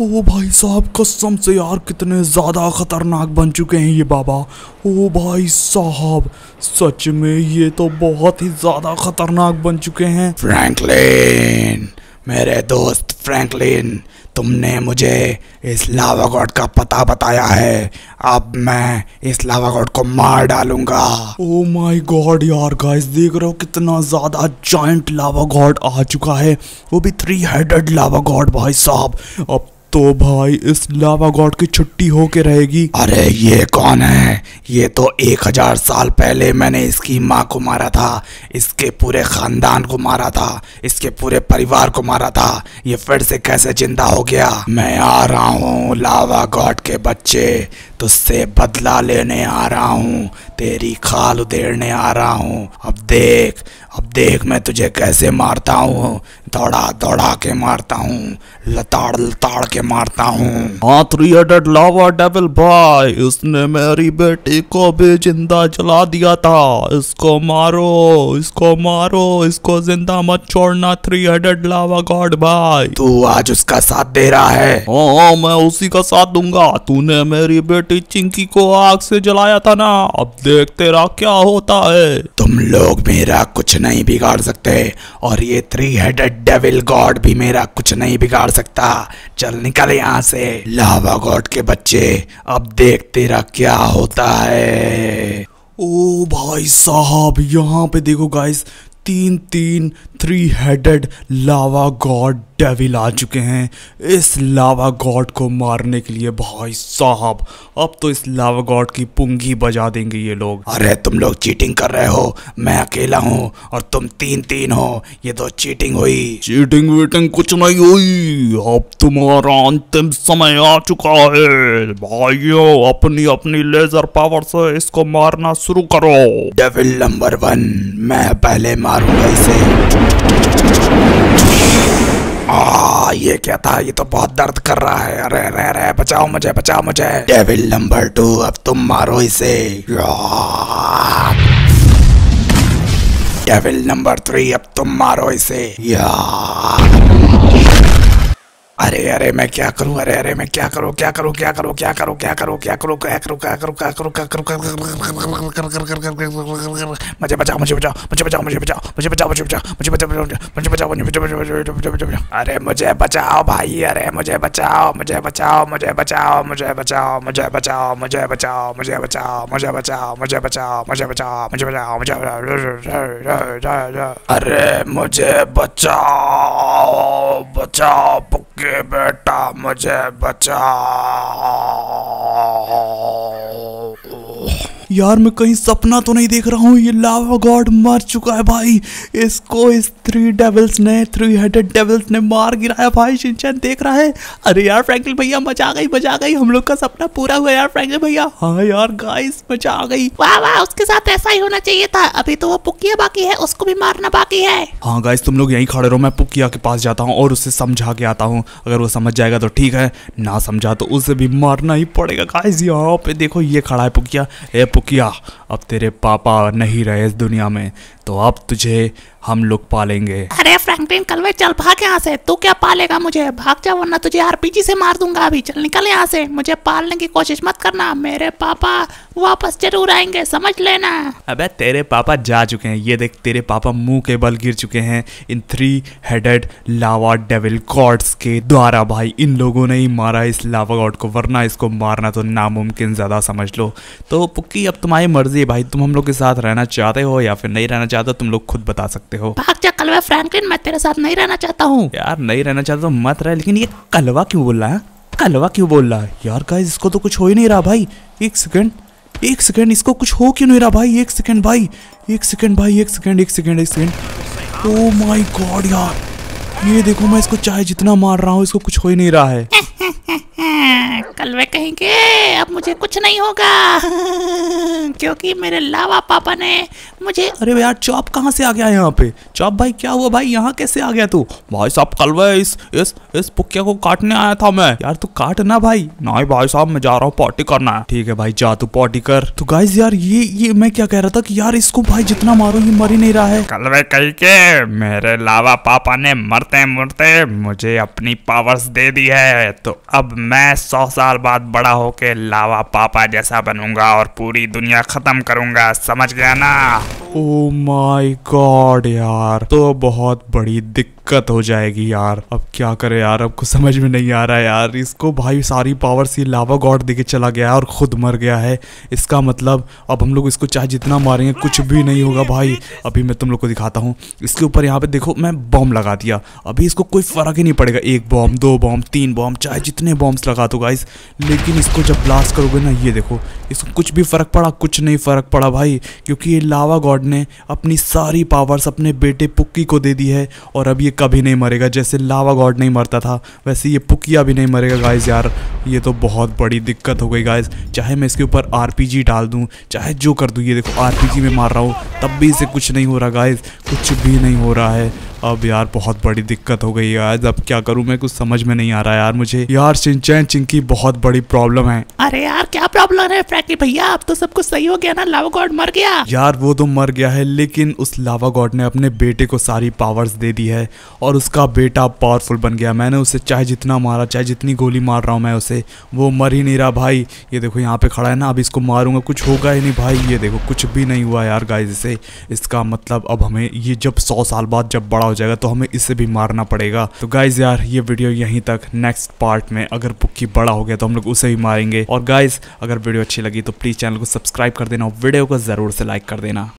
ओ भाई साहब, कसम से यार, कितने ज़्यादा खतरनाक बन चुके हैं ये बाबा। ओ भाई साहब, सच में ये तो बहुत ही ज़्यादा खतरनाक बन चुके हैं। फ्रैंकलिन मेरे दोस्त फ्रैंकलिन, तुमने मुझे इस लावा गॉड का पता बताया है। अब मैं इस लावा गॉड को मार डालूँगा। ओ माय गॉड यार गाइस देख रहे हो कितना ज़्यादा जॉइंट लावा गॉड आ चुका है। वो भी थ्री हेडेड लावा गॉड, भाई साहब। अब तो भाई, इस लावा गॉड की छुट्टी होके रहेगी। अरे, ये कौन है? ये तो एक हज़ार साल पहले मैंने इसकी माँ को मारा था, इसके पूरे खानदान को मारा था, इसके पूरे परिवार को मारा था। ये फिर से कैसे ज़िंदा हो गया? मैं आ रहा हूँ लावा गॉड के बच्चे, तुझसे बदला लेने आ रहा हूँ। तेरी खाल उधेड़ने आ रहा हूँ। अब देख अब देख मैं तुझे कैसे मारता हूँ। दौड़ा दौड़ा के मारता हूँ। लताड़ लताड़ के मारता हूँ। हाँ थ्री हेडेड लावा डेविल भाई इसने मेरी बेटी को भी ज़िंदा जला दिया था। इसको मारो इसको मारो इसको ज़िंदा मत छोड़ना थ्री हेडेड लावा गॉड भाई। तू आज उसका साथ दे रहा है। हाँ हाँ मैं उसी का साथ दूँगा। तूने मेरी बेटी चिंकी को आग से जलाया था ना। अब देख तेरा क्या होता है? तुम लोग मेरा कुछ नहीं बिगाड़ सकते, और ये थ्री हेडेड डेविल गॉड भी मेरा कुछ नहीं बिगाड़ सकता। चल निकल यहाँ से। लावा गॉड के बच्चे, अब देख तेरा क्या होता है। ओ भाई साहब, यहाँ पे देखो गाइस तीन तीन three headed lava god devil आ चुके हैं। इस लावा गॉड को मारने के लिए भाई साहब अब तो इस लावा गॉड की पुंगी बजा देंगे ये लोग। अरे तुम लोग चीटिंग कर रहे हो मैं अकेला हूँ और तुम तीन तीन हो ये तो चीटिंग हुई। चीटिंग वीटिंग कुछ नहीं हुई अब तुम्हारा अंतिम समय आ चुका है। भाइयों अपनी अपनी लेजर पावर से इसको मारना शुरू करो। डेविल नंबर वन मैं पहले मारूँगा इसे। आ, ये क्या था? ये तो बहुत दर्द कर रहा है। अरे अरे अरे बचाओ मुझे बचाओ मुझे। डेविल नंबर टू अब तुम मारो इसे। डेविल नंबर थ्री अब तुम मारो इसे। या अरे अरे मैं क्या करूँ अरे अरे मैं क्या करूँ क्या करूँ क्या करूँ क्या करूँ क्या करूँ क्या करूँ क्या करूँ क्या करूँ क्या करूँ क्या करूँ मुझे बचाओ मुझे बचाओ मुझे बचाओ मुझे बचाओ मुझे बचाओ मुझे बचाओ मुझे बचाओ मुझे बचाओ मुझे बचाओ अरे मुझे बचाओ भाई अरे मुझे बचाओ मुझे बचाओ मुझे बचाओ मुझे बचाओ मुझे बचाओ मुझे बचाओ मुझे बचाओ मुझे बचाओ मुझे बचाओ मुझे बचाओ मुझे बचाओ मुझे बचाओ अरे मुझे बचाओ बचाओ पुक्के बेटा मुझे बचाओ यार मैं कहीं सपना तो नहीं देख रहा हूँ। ये लावा गॉड मर चुका है भाई। इसको इस थ्री डेविल्स ने थ्री हेडेड डेविल्स ने मार गिराया भाई। शिनचैन देख रहा है। अरे यार फ्रैंकलिन भैया मज़ा आ गई मज़ा आ गई। हम लोग का सपना पूरा हुआ यार फ्रैंकलिन भैया। हाँ यार गाइस मज़ा आ गई। वाह वाह उसके साथ ऐसा ही होना चाहिए था। अभी तो वो पुकिया बाकी है उसको भी मारना बाकी है। हाँ गाइस तुम लोग यहीं खड़े रहो मैं पुकिया के पास जाता हूँ और उसे समझा के आता हूँ। अगर वो समझ जाएगा तो ठीक है ना समझा तो उसे भी मारना ही पड़ेगा। गाइस यहाँ पे देखो ये खड़ा है पुकिया ए पुकिया अब तेरे पापा नहीं रहे इस दुनिया में। तो अब तुझे हम लोग पालेंगे। अरे फ्रैंकलिन कलवे चल भाग यहाँ से। तू क्या पालेगा मुझे? भाग जा वरना तुझे आरपीजी से मार दूँगा अभी। चल निकल यहाँ से। मुझे पालने की कोशिश मत करना। मेरे पापा वापस ज़रूर आएँगे समझ लेना। अबे तेरे पापा जा चुके हैं। ये देख तेरे पापा मुँह के बल गिर चुके हैं। इन three headed lava devil gods के द्वारा भाई। इन लोगों ने ही मारा इस लावा गॉड को वरना इसको मारना तो नामुमकिन ज़्यादा समझ लो। तो पुक्की अब तुम्हारी मर्ज़ी है भाई। तुम हम लोग के साथ रहना चाहते हो या फिर नहीं रहना हो तुम लोग खुद बता सकते हो। भाग जा कलवे फ्रैंकलिन मैं तेरे साथ नहीं रहना चाहता हूँ। यार नहीं रहना चाहते तो मत रहे लेकिन ये कलवा क्यों बोल रहा है? कलवा क्यों बोल रहा है? यार गाइस इसको तो कुछ हो ही नहीं रहा भाई। एक सेकंड एक सेकंड इसको कुछ हो क्यों नहीं रहा भाई? एक सेकंड भाई एक सेकंड भाई एक सेकंड एक सेकंड एक सेकंड ओ माय गॉड यार। ये देखो मैं इसको चाहे जितना मार रहा हूँ इसको कुछ हो ही नहीं रहा है। कलवे कहेंगे अब मुझे कुछ नहीं होगा। क्योंकि मेरे लावा पापा ने मुझे अरे यार चॉप कहाँ से आ गया यहाँ पे? चॉप भाई क्या हुआ भाई? यहाँ कैसे आ गया तू? भाई साहब कलवे इस इस इस पुक्के को काटने आया था मैं। यार तू काट ना भाई। नहीं भाई साहब मैं जा रहा हूँ पॉटी करना। है ठीक है भाई जा तू पॉटी कर। तो गाइस यार ये ये मैं क्या कह रहा था कि यार इसको भाई जितना मारो ये मर ही नहीं रहा है। कलवे कही के मेरे लावा पापा ने मरते मरते मुझे अपनी पावर्स दे दी है। तो अब मैं सौ साल बाद बड़ा होके लावा पापा जैसा बनूँगा और पूरी दुनिया खत्म करूँगा, समझ गया ना? ओ माय गॉड यार तो बहुत बड़ी दिक्कत हो जाएगी यार। अब क्या करे यार, अब कुछ समझ में नहीं आ रहा यार। इसको भाई सारी पावर्स ये लावा गॉड देके चला गया है और खुद मर गया है। इसका मतलब अब हम लोग इसको चाहे जितना मारेंगे, कुछ भी नहीं होगा भाई। अभी मैं तुम लोग को दिखाता हूँ। इसके ऊपर यहाँ पे देखो, मैं बॉम्ब लगा दिया। अभी इसको कोई फ़र्क ही नहीं पड़ेगा। एक बॉम्ब दो बॉम्ब तीन बॉम्ब चाहे जितने बॉम्ब्स लगा दो गाइस लेकिन इसको जब ब्लास्ट करोगे ना, ये देखो, इसको कुछ भी फ़र्क पड़ा, कुछ नहीं फ़र्क पड़ा भाई, क्योंकि ये लावा गॉड ने अपनी सारी पावर्स अपने बेटे पुक्की को दे दी है, और अब ये कभी नहीं मरेगा, जैसे लावा गॉड नहीं मरता था, वैसे ये पुकिया भी नहीं मरेगा गाइस यार। ये तो बहुत बड़ी दिक्कत हो गई गाइस चाहे मैं इसके ऊपर आरपीजी डाल दूँ, चाहे जो कर दूँ, ये देखो आरपीजी में मार रहा हूँ, तब भी इसे कुछ नहीं हो रहा गाइज़ कुछ भी नहीं हो रहा है। अब यार बहुत बड़ी दिक्कत हो गई है आज। अब क्या करूँ? मैं कुछ समझ में नहीं आ रहा यार मुझे। यार चिंचैन चिंकी बहुत बड़ी प्रॉब्लम है। अरे यार क्या प्रॉब्लम है फ्रैंकी भैया? अब तो सब कुछ सही हो गया ना? लावा गॉड मर गया। यार वो तो मर गया है लेकिन उस लावा गॉड ने अपने बेटे को सारी पावर्स दे दी है और उसका बेटा पावरफुल बन गया। मैंने उसे चाहे जितना मारा चाहे जितनी गोली मार रहा हूँ मैं उसे वो मर ही नहीं रहा भाई। ये देखो यहाँ पे खड़ा है ना अब इसको मारूँगा। कुछ होगा ही नहीं भाई। ये देखो कुछ भी नहीं हुआ यार गाइस इसे। इसका मतलब अब हमें ये जब सौ साल बाद जब बड़ा हो जाएगा तो हमें इसे भी मारना पड़ेगा। तो गाइज़ यार, ये वीडियो यहीं तक नेक्स्ट पार्ट में, अगर पुक्की बड़ा हो गया तो हम लोग उसे भी मारेंगे। और गाइज़ अगर वीडियो अच्छी लगी तो प्लीज़ चैनल को सब्सक्राइब कर देना और वीडियो को ज़रूर से लाइक कर देना।